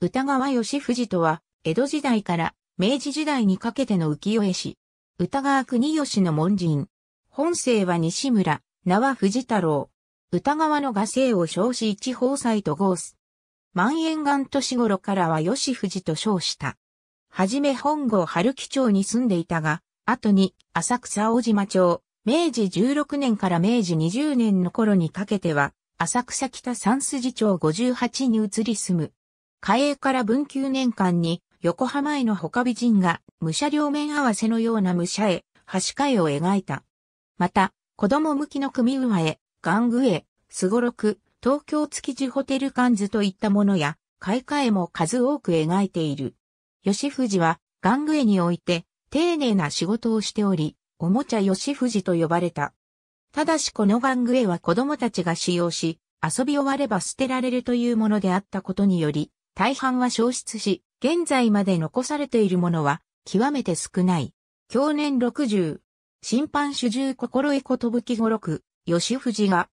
歌川義藤とは、江戸時代から明治時代にかけての浮世絵師。歌川国吉の門人。本姓は西村、名は藤太郎。歌川の画姓を称し一宝祭と合す。万延元年頃からは吉藤と称した。はじめ本郷春木町に住んでいたが、後に浅草大島町、明治16年から明治20年の頃にかけては、浅草北三筋町58に移り住む。嘉永から文久年間に横浜への他美人が武者両面合わせのような武者絵、橋絵を描いた。また、子供向きの組馬絵、玩具絵、すごろく、東京築地ホテル館図といったものや、開花絵も数多く描いている。吉藤は、玩具絵において、丁寧な仕事をしており、おもちゃ吉藤と呼ばれた。ただしこの玩具絵は子供たちが使用し、遊び終われば捨てられるというものであったことにより、大半は消失し、現在まで残されているものは極めて少ない。去年60。審判主従心得ことぶき語録、吉藤が、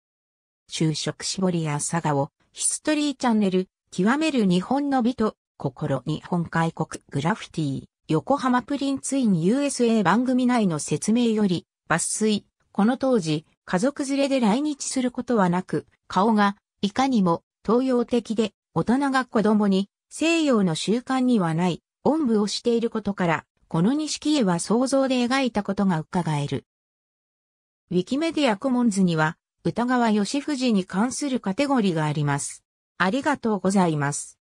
就職絞りや佐賀を、ヒストリーチャンネル、極める日本の美と、心日本開国グラフィティ、横浜プリンツイン USA 番組内の説明より、抜粋、この当時、家族連れで来日することはなく、顔が、いかにも、東洋的で、大人が子供に、西洋の習慣にはない、おんぶをしていることから、この錦絵は想像で描いたことが伺える。ウィキメディアコモンズには、歌川義藤に関するカテゴリーがあります。ありがとうございます。